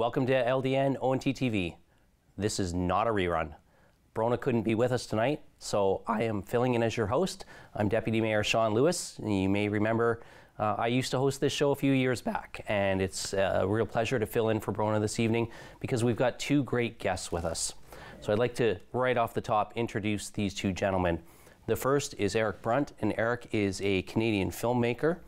Welcome to LDN ONT TV. This is not a rerun. Brona couldn't be with us tonight, so I am filling in as your host. I'm Deputy Mayor Shawn Lewis. You may remember uh, I used to host this show a few years back, and it's a real pleasure to fill in for Brona this evening because we've got two great guests with us. So I'd like to, right off the top, introduce these two gentlemen. The first is Eric Brunt, and Eric is a Canadian filmmaker.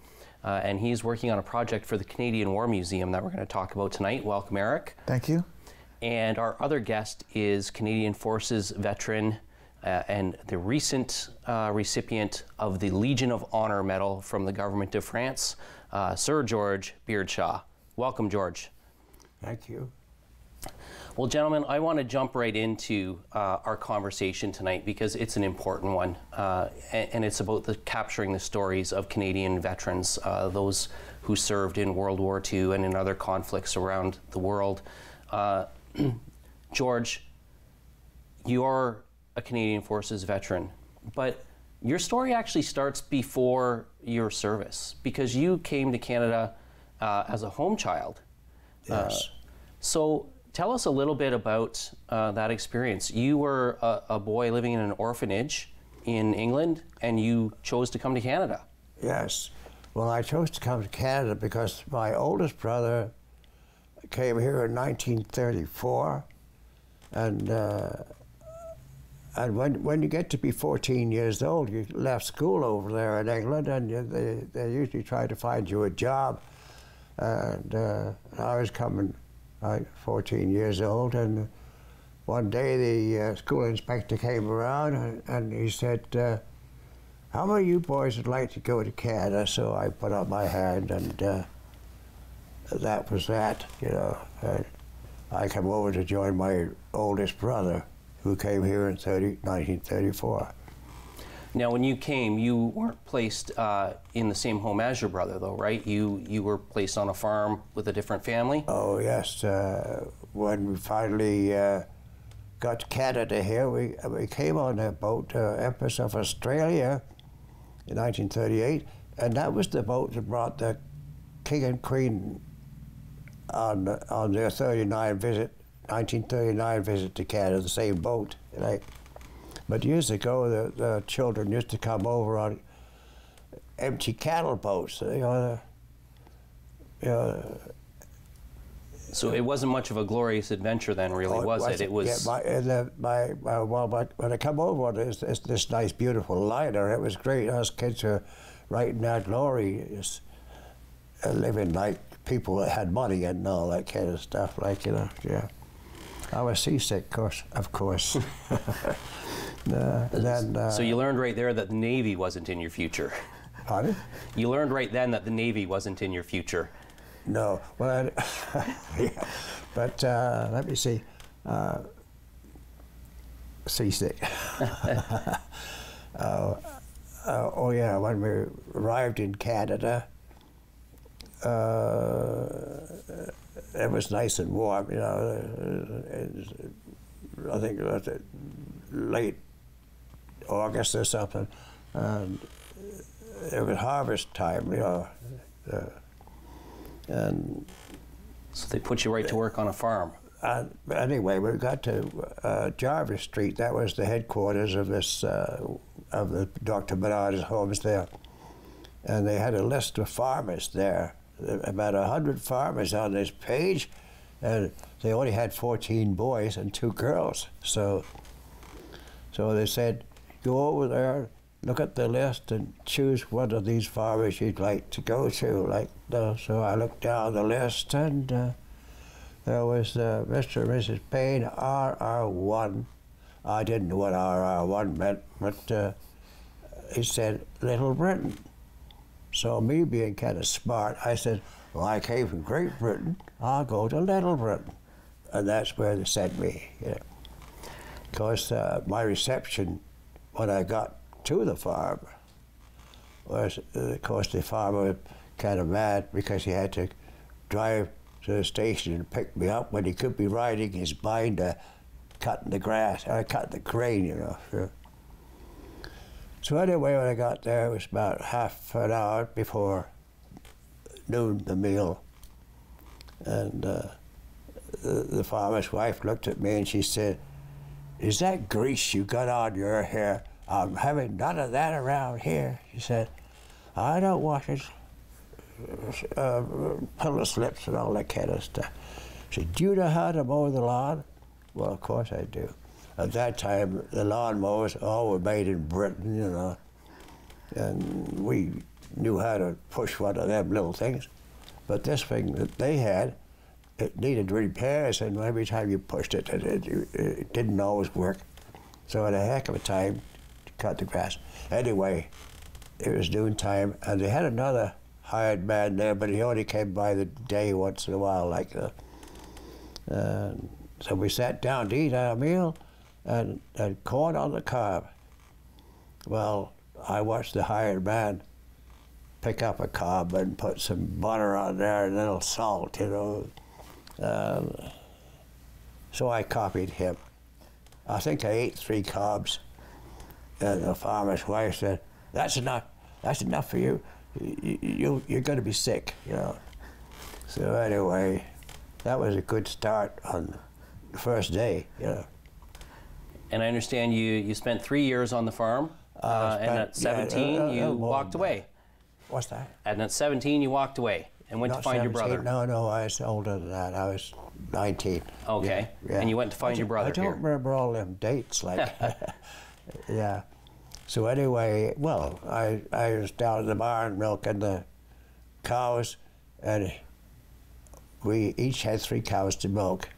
Uh, and he's working on a project for the Canadian War Museum that we're going to talk about tonight. Welcome, Eric. Thank you. And our other guest is Canadian Forces veteran uh, and the recent uh, recipient of the Legion of Honor Medal from the government of France, uh, Sir George Beardshaw. Welcome, George. Thank you. Well, gentlemen, I want to jump right into uh, our conversation tonight because it's an important one, uh, and, and, it's about the capturing the stories of Canadian veterans, uh, those who served in World War II and in other conflicts around the world. Uh, George, you are a Canadian Forces veteran, but your story actually starts before your service because you came to Canada uh, as a home child. Uh, yes. so Tell us a little bit about uh, that experience. You were a, a, boy living in an orphanage in England, and you chose to come to Canada. Yes. Well, I chose to come to Canada because my oldest brother came here in 1934, and uh, and when when you get to be 14 years old, you left school over there in England, and you, they they usually try to find you a job. And uh, I was coming like 14 years old, and one day the uh, school inspector came around and, and he said, uh, how many of you boys would like to go to Canada? So I put up my hand and uh, that was that, you know. And I came over to join my oldest brother who came here in 30, 1934. Now, when you came, you weren't placed uh, in the same home as your brother, though, right? You you were placed on a farm with a different family. Oh yes. Uh, when we finally uh, got to Canada here, we we came on a boat, uh, Empress of Australia, in 1938, and that was the boat that brought the King and Queen on on their 39 visit, 1939 visit to Canada, the same boat, like. But years ago, the, the children used to come over on empty cattle boats. You know, you know, so it wasn't much of a glorious adventure then, really, oh, was it? It was. Yeah, my, the, my, my, well, my, when I come over on this, this, this, nice, beautiful liner, it was great. Us kids were right in that glory, just uh, living like people that had money and all that kind of stuff, like, you know, yeah. I was seasick, of course. Of course. Uh, then, uh, so you learned right there that the Navy wasn't in your future. Pardon? You learned right then that the Navy wasn't in your future. No. Well, I, yeah. but uh, let me see. Uh, seasick. Uh, uh, oh yeah, when we arrived in Canada, it was nice and warm. You know, I think it was late August or something, and it was harvest time, you know. Uh, and so they put you right to work on a farm. And anyway, we got to uh, Jarvis Street. That was the headquarters of this uh, of the Dr. Barnardo's homes there, and they had a list of farmers there. About a hundred farmers on this page, and they only had 14 boys and two girls. So, so they said, go over there, look at the list, and choose one of these farmers you'd like to go to. Like uh, so, I looked down the list, and uh, there was uh, Mr. and Mrs. Payne, RR1. I didn't know what RR1 meant, but uh, he said Little Britain. So me being kind of smart, I said, well, I came from Great Britain. I'll go to Little Britain. And that's where they sent me. You know. Of course, uh, my reception when I got to the farm was, uh, of course, the farmer was kind of mad because he had to drive to the station and pick me up when he could be riding his binder cutting the grass, or cutting the grain, you know. So anyway, when I got there, it was about half an hour before noon, the meal. And uh, the, the farmer's wife looked at me and she said, Is that grease you got on your hair? I'm having none of that around here. She said, I don't wash it, uh, pillow slips and all that kind of stuff. She said, Do you know how to mow the lawn? Well, of course I do. At that time, the lawnmowers all were made in Britain, you know, and we knew how to push one of them little things. But this thing that they had, it needed repairs, and every time you pushed it, it, it, it didn't always work. So it had a heck of a time to cut the grass. Anyway, it was noon time, and they had another hired man there, but he only came by the day once in a while, like that. Uh, so we sat down to eat our meal, and, and corn on the cob. Well, I watched the hired man pick up a cob and put some butter on there and a little salt, you know. Um, so I copied him. I think I ate three cobs. And the farmer's wife said, "That's enough. That's enough for you. You, you you're going to be sick, you know." So anyway, that was a good start on the first day, you know. And I understand you, you spent three years on the farm, uh, and at spent- yeah, 17 uh, uh, you uh, walked away. What's that? And at 17 you walked away and went to Not find your brother. No, no, I was older than that. I was 19. Okay. Yeah, And you went to find I your brother I don't here. remember all them dates, like. yeah. So anyway, well, I, I was down in the barn milking the cows, and we each had three cows to milk.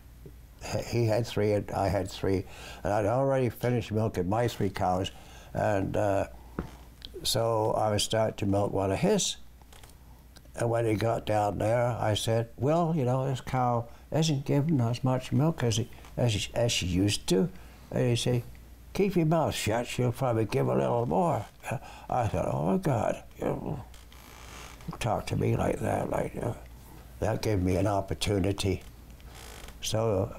He had three, and I had three, and I'd already finished milking my three cows, and uh, so I was starting to milk one of his. And when he got down there, I said, "Well, you know, this cow isn't giving as much milk as he, as she, as she used to." And he said, "Keep your mouth shut. She'll probably give a little more." I thought, "Oh my God, you know, talk to me like that, like uh, that gave me an opportunity." So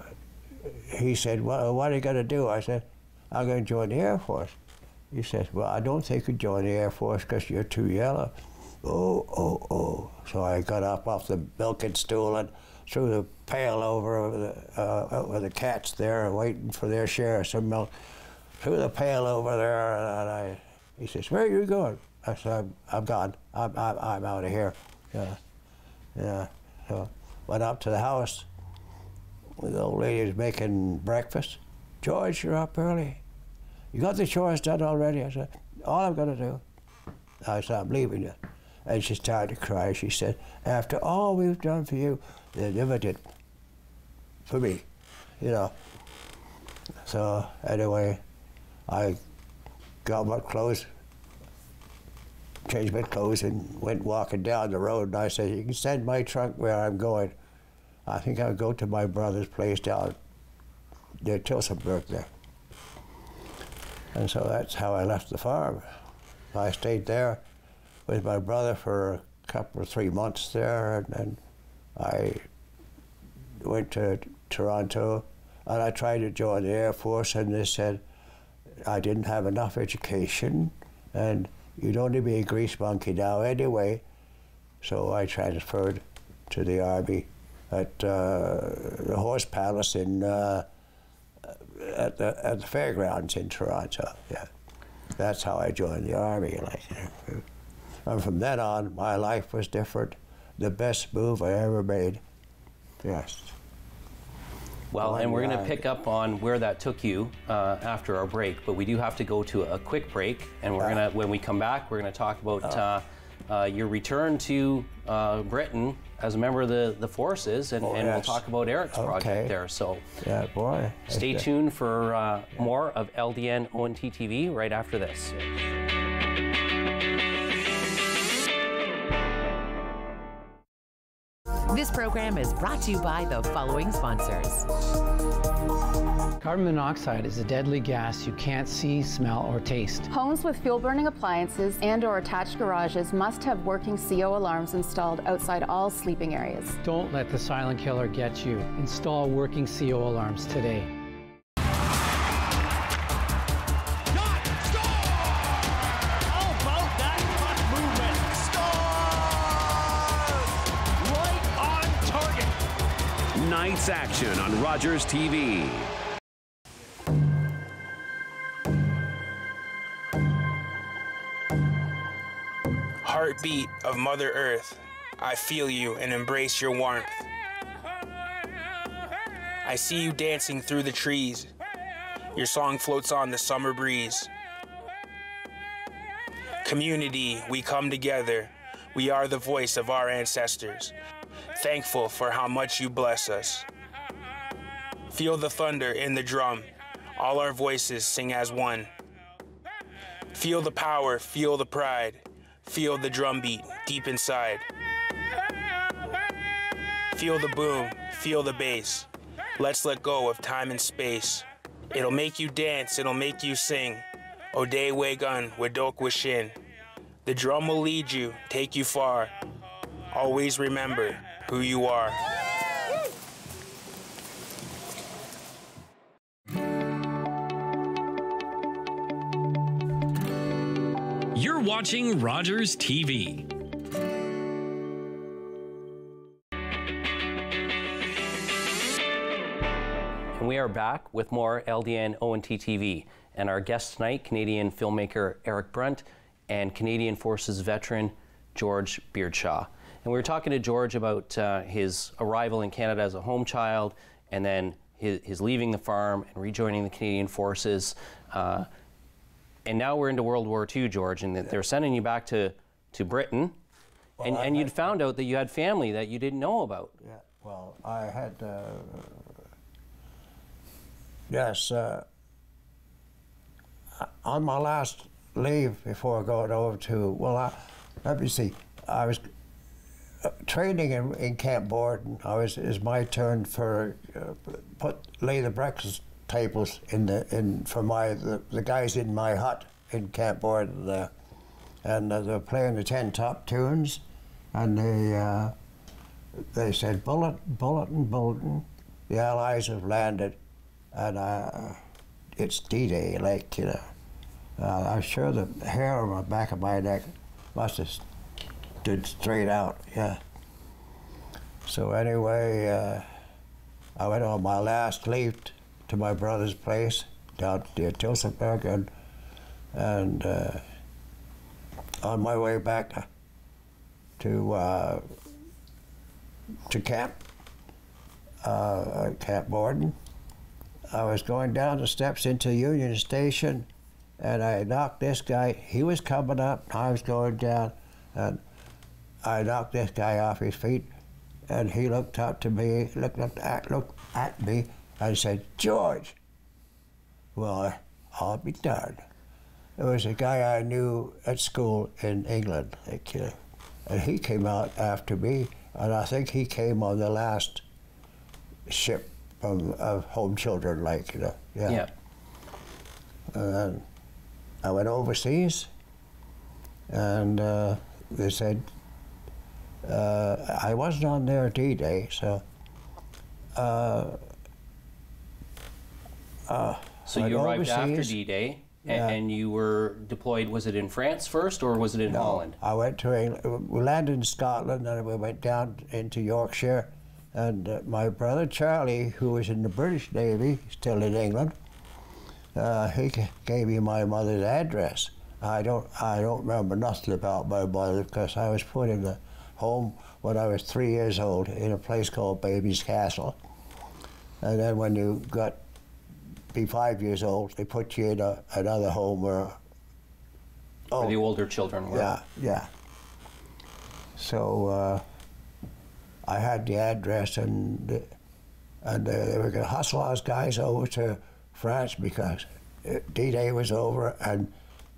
he said, "Well, what are you going to do?" I said, "I'm going to join the Air Force." He says, "Well, I don't think you join the Air Force because you're too yellow." Oh, oh, oh! So I got up off the milking stool and threw the pail over the, uh, with the cats there, waiting for their share of some milk. Threw the pail over there, and I. He says, "Where are you going?" I said, "I'm, I'm gone. I'm, I'm, I'm out of here." Yeah, yeah. So went up to the house. The old lady was making breakfast. George, you're up early. You got the chores done already? I said, all I'm going to do. I said, I'm leaving you. And she started to cry. She said, after all we've done for you, they never did for me, you know. So anyway, I got my clothes, changed my clothes, and went walking down the road. And I said, you can send my trunk where I'm going. I think I'll go to my brother's place down near uh, Tillsonburg there. And so that's how I left the farm. I stayed there with my brother for a couple of three months there, and then I went to Toronto, and I tried to join the Air Force, and they said I didn't have enough education, and you'd only be a grease monkey now anyway. So I transferred to the Army at uh, the Horse Palace in uh, at the at the fairgrounds in Toronto. Yeah, that's how I joined the army. Like, and from then on, my life was different. The best move I ever made. Yes. Well, and we're going to pick up on where that took you uh, after our break, but we do have to go to a quick break, and we're going to, when we come back, we're going to talk about uh, uh, your return to uh, Britain as a member of the, the forces, and, Oh, and we'll talk about Eric's project there. So Yeah, boy. stay tuned for uh, more of LDN ONT TV right after this. This program is brought to you by the following sponsors. Carbon monoxide is a deadly gas you can't see, smell, or taste. Homes with fuel burning appliances and or attached garages must have working CO alarms installed outside all sleeping areas. Don't let the silent killer get you. Install working CO alarms today. Tonight's action on Rogers TV. Heartbeat of Mother Earth, I feel you and embrace your warmth. I see you dancing through the trees. Your song floats on the summer breeze. Community, we come together. We are the voice of our ancestors. Thankful for how much you bless us. Feel the thunder in the drum. All our voices sing as one. Feel the power, feel the pride. Feel the drumbeat deep inside. Feel the boom, feel the bass. Let's let go of time and space. It'll make you dance, it'll make you sing. Ode Wegun, Wedok Wishin. The drum will lead you, take you far. Always remember who you are. Watching Rogers TV. And we are back with more LDN ONT TV. And our guest tonight, Canadian filmmaker Eric Brunt and Canadian Forces veteran George Beardshaw. And we were talking to George about uh, his arrival in Canada as a home child and then his, his leaving the farm and rejoining the Canadian Forces. Uh, and now we're into World War II, George, and they're sending you back to, to Britain. and, and you'd found out that you had family that you didn't know about. Yeah, well, I had, uh, yes, uh, on my last leave before going over to, well, I, let me see, I was uh, training in, in Camp Borden. I was, it was my turn for, uh, put, lay the breakfast tables in the, in, for my, the, the guys in my hut in Camp Borden there. And uh, they were playing the 10 top tunes, and they, uh, they said, Bullet, Bulletin, Bulletin, the Allies have landed, and uh, it's D-Day, like, you know. Uh, I'm sure the hair on the back of my neck must have stood straight out, yeah. So anyway, uh, I went on my last leave to my brother's place down near Josephburg, and, and uh, on my way back to uh, to camp, uh, Camp Borden. I was going down the steps into Union Station, and I knocked this guy. He was coming up, I was going down, and I knocked this guy off his feet, and he looked up to me, looked at, looked at me, and said, "George." Well, I'll be darned. There was a guy I knew at school in England, like, uh, and he came out after me, and I think he came on the last ship from of home children, like you know, yeah. Yeah. And then I went overseas, and uh, they said uh, I wasn't on their D-Day, so. Uh, uh, So went you arrived after. D-Day, Yeah. and you were deployed. Was it in France first, or was it in No, Holland? I went to England. We landed in Scotland, and we went down into Yorkshire. And uh, my brother Charlie, who was in the British Navy, still in England, uh, he gave me my mother's address. I don't, I don't remember nothing about my mother because I was put in the home when I was three years old in a place called Baby's Castle. And then when you got be five years old, they put you in a, another home where. Where the older children were. Oh. Yeah, yeah. So uh, I had the address, and and uh, they were going to hustle us guys over to France because uh, D-Day was over, and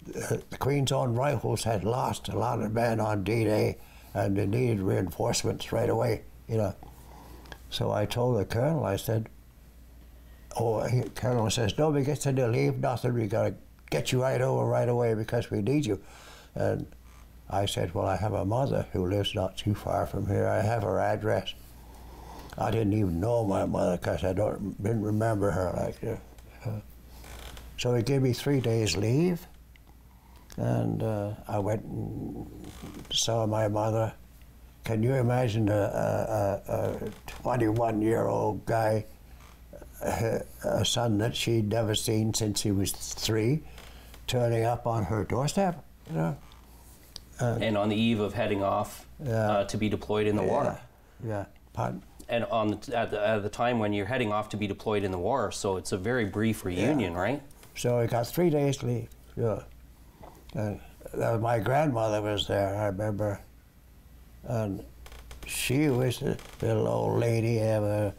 uh, the Queen's Own Rifles had lost a lot of men on D-Day, and they needed reinforcements right away, you know. So I told the colonel, I said, "Oh, colonel says nobody gets to leave nothing. We got to get you right over right away because we need you." And I said, "Well, I have a mother who lives not too far from here. I have her address." I didn't even know my mother because I don't didn't remember her like that. So he gave me three days leave, and uh, I went and saw my mother, can you imagine a, a, a 21 year old guy, a, a son that she'd never seen since he was three, turning up on her doorstep? You know? and on the eve of heading off uh, to be deployed in the war. Yeah. yeah. Pardon? And on the, at, the, at the time when you're heading off to be deployed in the war, so it's a very brief reunion, right? So I got three days leave. Yeah. And uh, my grandmother was there, I remember. And she was a little old lady. Uh,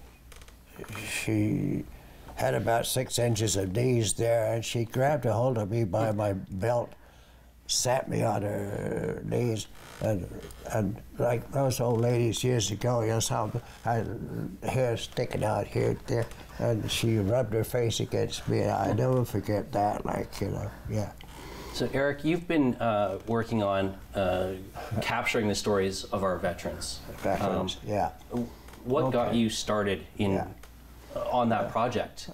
she had about six inches of knees there, and she grabbed a hold of me by my belt, sat me on her knees, and, and like those old ladies years ago, you saw had hair sticking out here, there, and she rubbed her face against me. And I never forget that, like, you know, yeah. So, Eric, you've been uh, working on uh, capturing the stories of our veterans. Veterans, Um, yeah. What got you started in Yeah. On that project?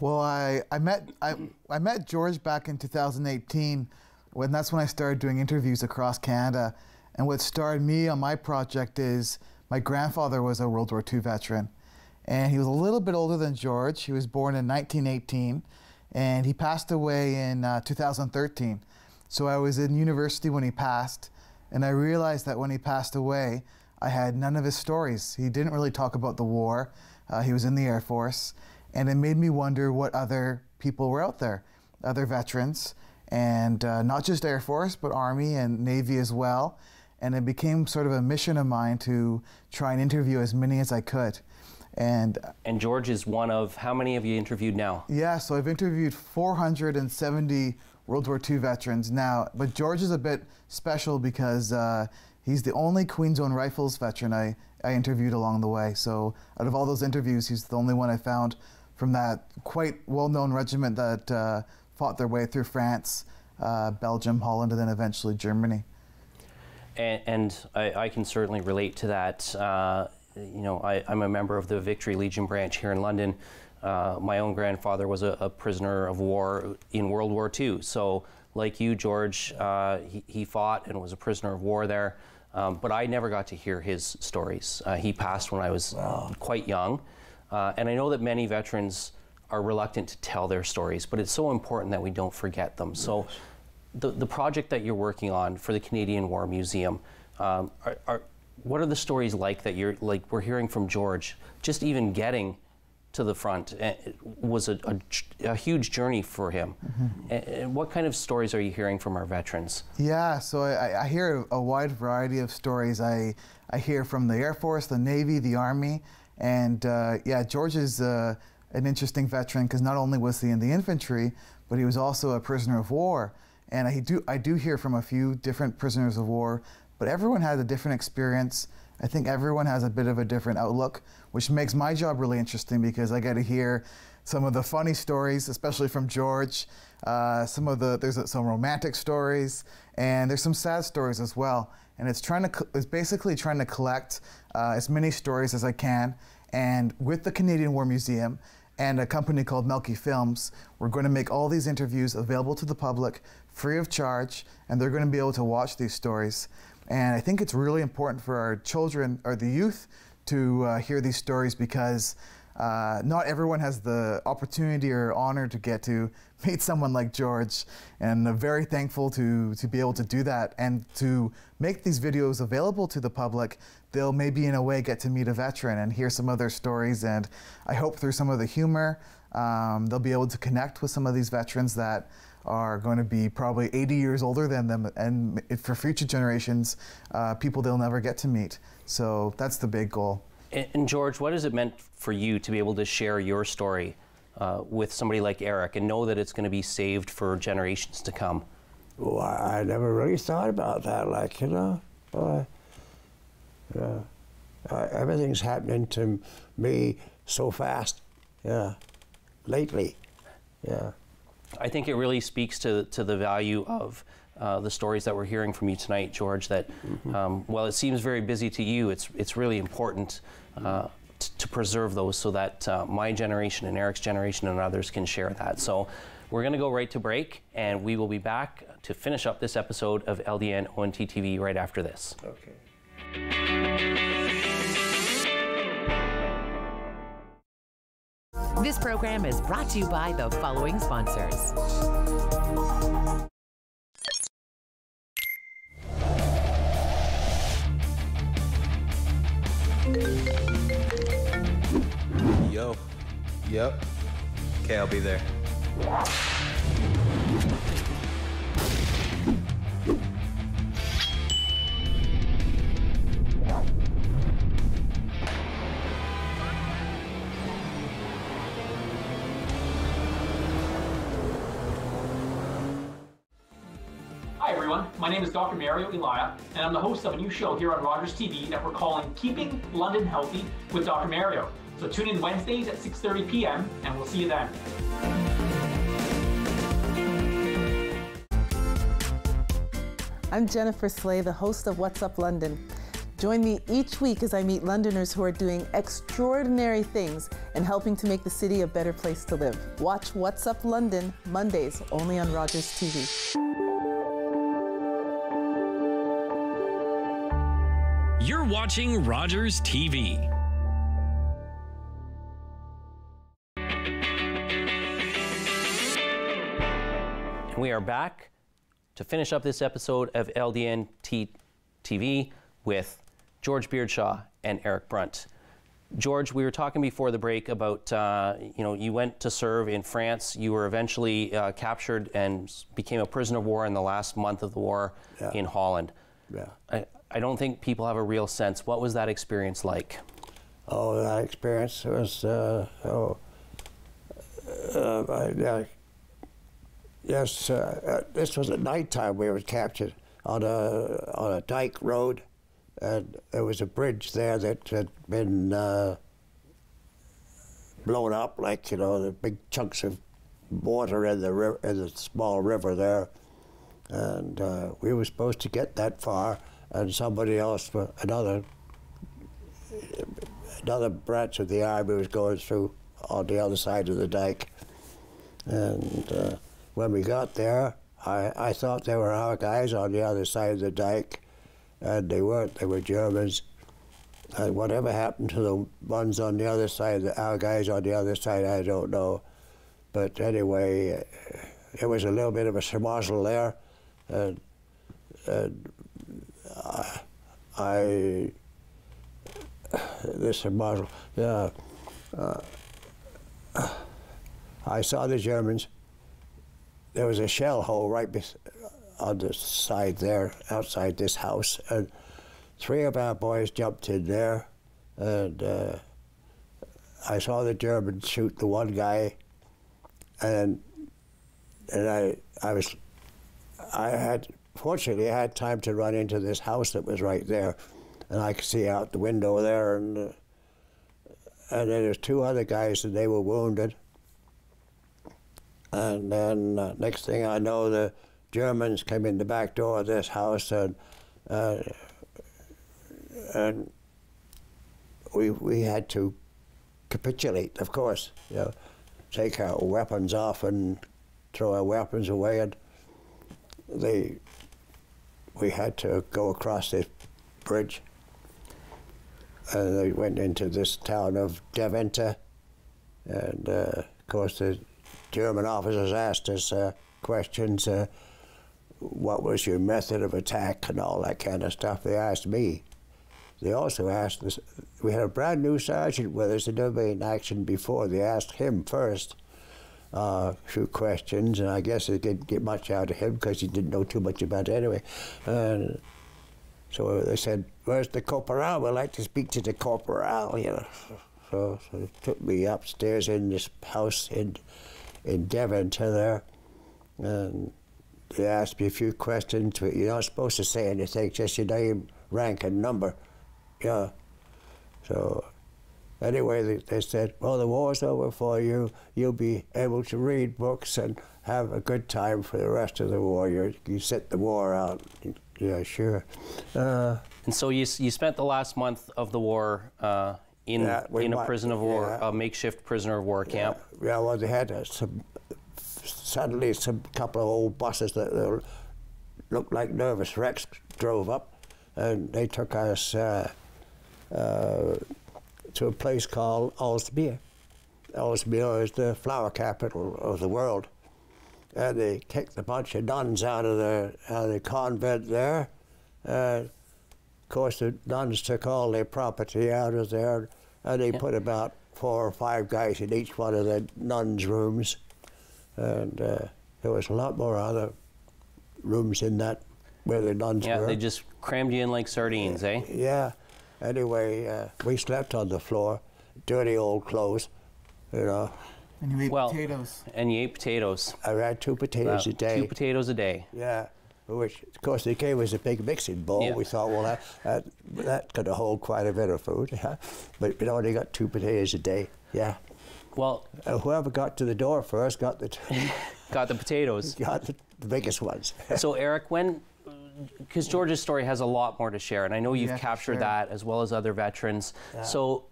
Well, I, I met I, I met George back in 2018 when that's when I started doing interviews across Canada. And what started me on my project is my grandfather was a World War II veteran, and he was a little bit older than George. He was born in 1918, and he passed away in uh, 2013. So I was in university when he passed, and I realized that when he passed away, I had none of his stories. He didn't really talk about the war. Uh, he was in the Air Force, and it made me wonder what other people were out there, other veterans, and uh, not just Air Force, but Army and Navy as well. And it became sort of a mission of mine to try and interview as many as I could. And And George is one of how many have you interviewed now? yeah, so I've interviewed 470 World War II veterans now, but George is a bit special because uh, he's the only Queen's Own Rifles veteran I, I interviewed along the way. So out of all those interviews, he's the only one I found from that quite well-known regiment that uh, fought their way through France, uh, Belgium, Holland, and then eventually Germany. And, and I, I can certainly relate to that. Uh, you know, I, I'm a member of the Victory Legion branch here in London. Uh, my own grandfather was a, a prisoner of war in World War II. So, like you, George, uh, he, he fought and was a prisoner of war there. Um, but I never got to hear his stories. Uh, he passed when I was quite young. Uh, and I know that many veterans are reluctant to tell their stories, but it's so important that we don't forget them. So, the, the project that you're working on for the Canadian War Museum, um, are, are, what are the stories like that you're like we're hearing from George? Just even getting to the front eh, was a, a, a huge journey for him. And, and what kind of stories are you hearing from our veterans? Yeah, so I, I hear a wide variety of stories. I, I hear from the Air Force, the Navy, the Army, and uh, yeah, George is uh, an interesting veteran because not only was he in the infantry, but he was also a prisoner of war. And I do, I do hear from a few different prisoners of war, but everyone has a different experience. I think everyone has a bit of a different outlook, which makes my job really interesting because I get to hear some of the funny stories, especially from George. Uh, some of the there's some romantic stories, and there's some sad stories as well. And it's trying to it's basically trying to collect uh, as many stories as I can. And with the Canadian War Museum and a company called Melky Films, we're going to make all these interviews available to the public free of charge, and they're going to be able to watch these stories. And I think it's really important for our children or the youth to uh, hear these stories because uh, not everyone has the opportunity or honor to get to meet someone like George. And I'm very thankful to, to be able to do that and to make these videos available to the public. They'll maybe in a way get to meet a veteran and hear some of their stories. And I hope through some of the humor, um, they'll be able to connect with some of these veterans that are going to be probably 80 years older than them, and for future generations, uh, people they'll never get to meet. So that's the big goal. And, and George, what has it meant for you to be able to share your story uh, with somebody like Eric and know that it's going to be saved for generations to come? Well, I, I never really thought about that, like, you know. Uh, yeah. Uh, everything's happening to me so fast, yeah, lately, yeah. I think it really speaks to, to the value of uh, the stories that we're hearing from you tonight, George. That um, while it seems very busy to you, it's it's really important uh, t- to preserve those so that uh, my generation and Eric's generation and others can share that. So we're going to go right to break, and we will be back to finish up this episode of LDN ONT TV right after this. Okay. This program is brought to you by the following sponsors. Yo. Yep. Okay, I'll be there. Is Dr. Mario Elia, and I'm the host of a new show here on Rogers TV that we're calling Keeping London Healthy with Dr. Mario. So tune in Wednesdays at 6.30 p.m. and we'll see you then. I'm Jennifer Slay, the host of What's Up London. Join me each week as I meet Londoners who are doing extraordinary things and helping to make the city a better place to live. Watch What's Up London Mondays only on Rogers TV. Watching Rogers TV. And we are back to finish up this episode of LDN TV with George Beardshaw and Eric Brunt. George, we were talking before the break about uh, you know you went to serve in France. You were eventually uh, captured and became a prisoner of war in the last month of the war Yeah. in Holland. Yeah. I, I don't think people have a real sense. What was that experience like? Oh, that experience was, uh, oh, uh, yes, uh, this was at nighttime we were captured on a, on a dike road, and there was a bridge there that had been uh, blown up, like, you know, the big chunks of water in the, river, in the small river there. And uh, we were supposed to get that far, and somebody else, another another branch of the army was going through on the other side of the dike. And uh, when we got there, I, I thought they were our guys on the other side of the dike, and they weren't. They were Germans. And whatever happened to the ones on the other side, the, our guys on the other side, I don't know. But anyway, it was a little bit of a schmozzle there, and, and I, this model. Yeah. Uh, I saw the Germans. There was a shell hole right on the side there, outside this house, and three of our boys jumped in there, and uh, I saw the Germans shoot the one guy, and and I I was I had fortunately I had time to run into this house that was right there, and I could see out the window there, and uh, and then there's two other guys and they were wounded. And then uh, next thing I know, the Germans came in the back door of this house and uh, and we we had to capitulate, of course, you know, take our weapons off and throw our weapons away, and they we had to go across this bridge. And they went into this town of Deventer, and uh, of course the German officers asked us uh, questions. Uh, what was your method of attack and all that kind of stuff? They asked me. They also asked us. We had a brand new sergeant with us who'd never been in action before. They asked him first uh, a few questions, and I guess they didn't get much out of him because he didn't know too much about it anyway. And so they said, "Where's the corporal? We'd like to speak to the corporal." You know. So, so they took me upstairs in this house in in Deventer there, and they asked me a few questions. But you're not supposed to say anything, just your name, rank, and number. Yeah. So anyway, they, they said, well, the war's over for you. You'll be able to read books and have a good time for the rest of the war. you you sit the war out. Yeah, sure. Uh, And so you, you spent the last month of the war uh, in, Yeah, in a might- prison of war, yeah. a makeshift prisoner of war camp. Yeah, well, they had uh, some, suddenly some couple of old buses that looked like nervous wrecks drove up, and they took us uh, uh, to a place called Aalsmeer. Aalsmeer is the flower capital of the world. And they kicked a bunch of nuns out of the, out of the convent there. Uh, of course, the nuns took all their property out of there, and they put about four or five guys in each one of the nuns' rooms. And uh, there was a lot more other rooms in that where the nuns Yeah, were. they just crammed you in like sardines, eh? Yeah. Anyway, uh, we slept on the floor, dirty old clothes, you know. And you ate Well, potatoes. And you ate potatoes. I had two potatoes Wow, a day. Two potatoes a day. Yeah. Which, of course, they gave us a big mixing bowl. Yeah. We thought, well, that, that, that could hold quite a bit of food. yeah. But we only got two potatoes a day. Yeah. Well, uh, whoever got to the door first got the got the potatoes. Got the, the biggest ones. so Eric, when because George's story has a lot more to share, and I know you've Yeah, captured sure. that as well as other veterans. Yeah. So,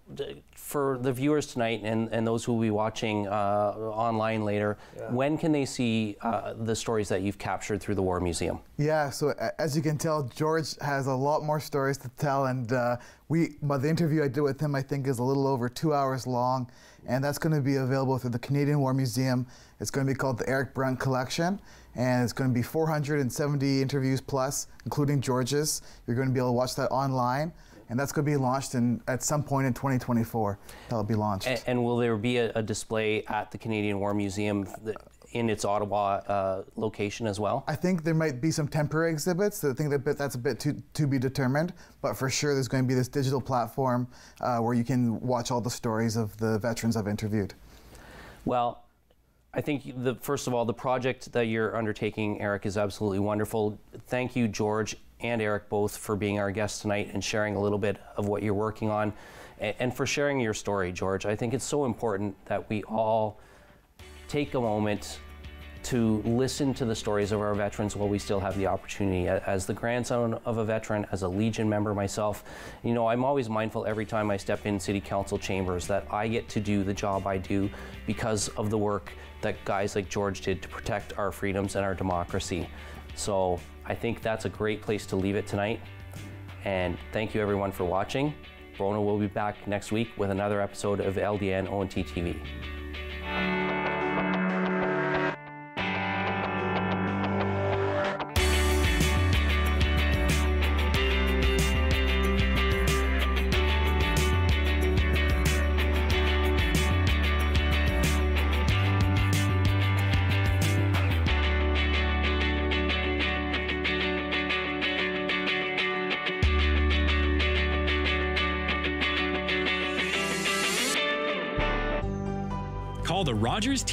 for the viewers tonight and, and those who will be watching uh, online later, Yeah. when can they see uh, the stories that you've captured through the War Museum? Yeah, so as you can tell, George has a lot more stories to tell, and uh, we, but the interview I did with him, I think, is a little over two hours long, and that's going to be available through the Canadian War Museum. It's going to be called the Eric Brunt Collection, and it's going to be 470 interviews plus, including George's. You're going to be able to watch that online, and that's going to be launched in at some point in 2024. That'll be launched. And, and will there be a, a display at the Canadian War Museum th- in its Ottawa uh, location as well? I think there might be some temporary exhibits. I think that bit, that's a bit to, to be determined. But for sure, there's going to be this digital platform uh, where you can watch all the stories of the veterans I've interviewed. Well, I think the first of all, the project that you're undertaking, Eric, is absolutely wonderful. Thank you, George and Eric, both for being our guests tonight and sharing a little bit of what you're working on, and for sharing your story, George. I think it's so important that we all take a moment to listen to the stories of our veterans while we still have the opportunity. As the grandson of a veteran, as a Legion member myself, you know, I'm always mindful every time I step in city council chambers that I get to do the job I do because of the work that guys like George did to protect our freedoms and our democracy. So I think that's a great place to leave it tonight. And thank you everyone for watching. Rona will be back next week with another episode of LDN ONT TV.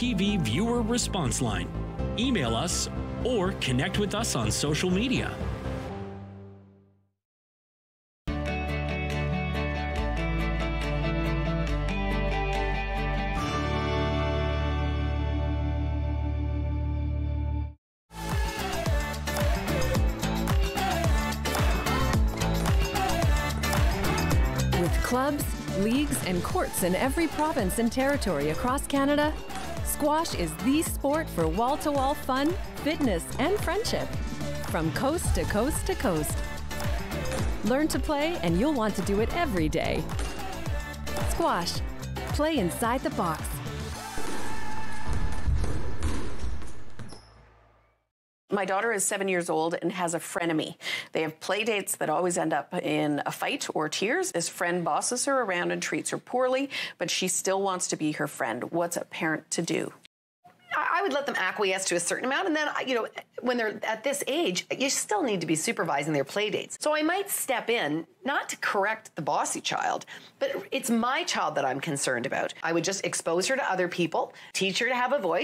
TV viewer response line, email us, or connect with us on social media. With clubs, leagues, and courts in every province and territory across Canada, squash is the sport for wall to wall fun, fitness, and friendship. From coast to coast to coast. Learn to play, and you'll want to do it every day. Squash. Play inside the box. My daughter is seven years old and has a frenemy. They have play dates that always end up in a fight or tears. This friend bosses her around and treats her poorly, but she still wants to be her friend. What's a parent to do? I would let them acquiesce to a certain amount, and then you know, when they're at this age, you still need to be supervising their play dates. So I might step in, not to correct the bossy child, but it's my child that I'm concerned about. I would just expose her to other people, teach her to have a voice.